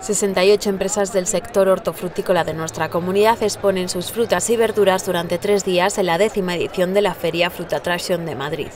68 empresas del sector hortofrutícola de nuestra comunidad exponen sus frutas y verduras durante tres días en la décima edición de la Feria Fruta Attraction de Madrid.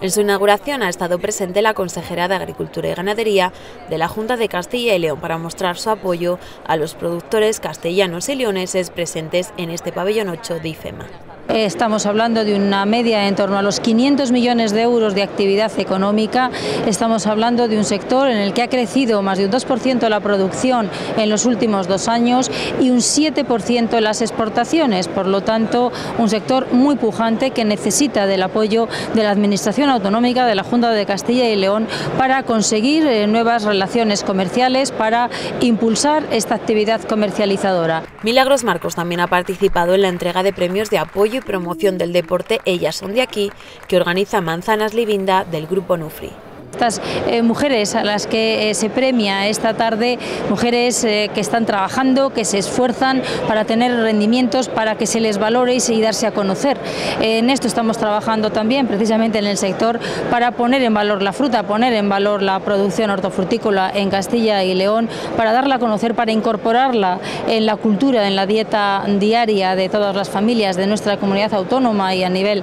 En su inauguración ha estado presente la consejera de Agricultura y Ganadería de la Junta de Castilla y León para mostrar su apoyo a los productores castellanos y leoneses presentes en este pabellón 8 de IFEMA. Estamos hablando de una media en torno a los 500 millones de euros de actividad económica. Estamos hablando de un sector en el que ha crecido más de un 2% la producción en los últimos dos años y un 7% las exportaciones. Por lo tanto, un sector muy pujante que necesita del apoyo de la Administración Autonómica de la Junta de Castilla y León para conseguir eh, nuevas relaciones comerciales, para impulsar esta actividad comercializadora. Milagros Marcos también ha participado en la entrega de premios de apoyo y promoción del deporte Ellas son de aquí, que organiza Manzanas Livinda del Grupo Nufri. Estas eh, mujeres a las que eh, se premia esta tarde, mujeres eh, que están trabajando, que se esfuerzan para tener rendimientos, para que se les valore y darse a conocer. En esto estamos trabajando también, precisamente en el sector, para poner en valor la fruta, poner en valor la producción hortofrutícola en Castilla y León, para darla a conocer, para incorporarla en la cultura, en la dieta diaria de todas las familias de nuestra comunidad autónoma y a nivel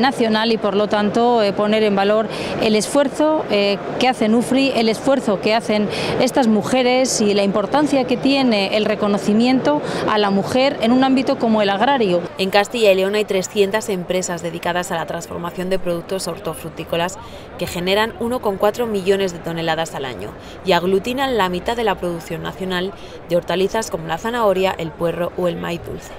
nacional y por lo tanto poner en valor el esfuerzo eh, que hace Nufri, el esfuerzo que hacen estas mujeres y la importancia que tiene el reconocimiento a la mujer en un ámbito como el agrario. En Castilla y León hay 300 empresas dedicadas a la transformación de productos hortofrutícolas que generan 1,4 millones de toneladas al año y aglutinan la mitad de la producción nacional de hortalizas como la zanahoria, el puerro o el maíz dulce.